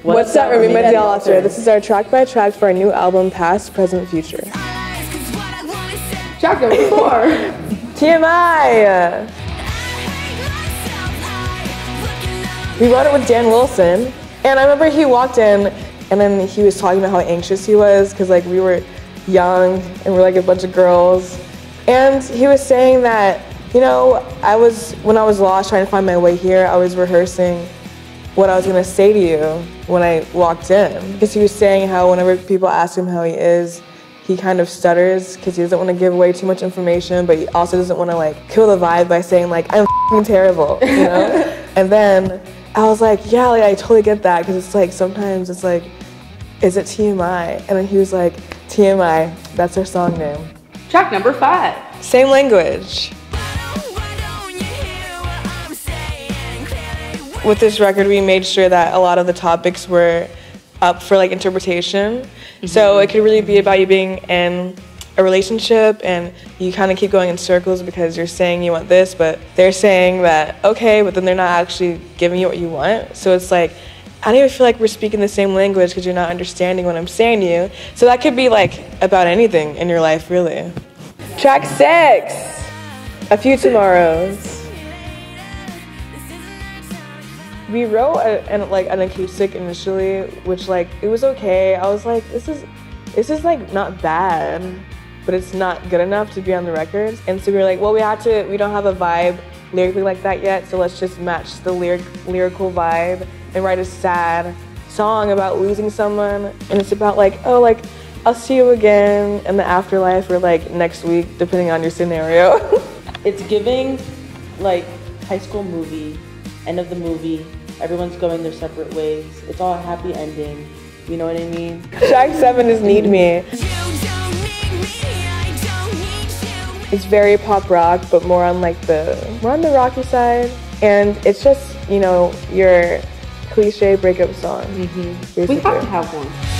What's up, Remy Teatro? This is our track by track for our new album, Past, Present, Future. Track number four. TMI! We wrote it with Dan Wilson, and I remember he walked in, and then he was talking about how anxious he was because like we were young and we're like a bunch of girls, and he was saying that you know I was when I was lost trying to find my way here, I was rehearsing what I was gonna say to you when I walked in. Because he was saying how whenever people ask him how he is, he kind of stutters because he doesn't want to give away too much information, but he also doesn't want to like kill the vibe by saying like I'm terrible, you know. and then I was like, yeah, like I totally get that because it's like sometimes it's like, is it TMI? And then he was like, TMI, that's our song name. Track number five. Same language. With this record, we made sure that a lot of the topics were up for like interpretation. Mm-hmm. So it could really be about you being in a relationship and you kind of keep going in circles because you're saying you want this, but they're saying that okay, but then they're not actually giving you what you want. So it's like, I don't even feel like we're speaking the same language because you're not understanding what I'm saying to you. So that could be like about anything in your life, really. Track six, A Few Tomorrows. We wrote a, an, like an acoustic initially, which like it was okay. I was like, this is this is like not bad, but it's not good enough to be on the records. And so we were like, well, we had to. We don't have a vibe lyrically like that yet, so let's just match the lyric lyrical vibe and write a sad song about losing someone. And it's about like, oh, like I'll see you again in the afterlife or like next week, depending on your scenario. it's giving like high school movie, end of the movie, Everyone's going their separate ways. It's all a happy ending. You know what I mean? Track seven is Need Me. It's very pop rock, but more on like the more on the rocky side. And it's just, you know, your cliche breakup song. Mm-hmm. We have to have one.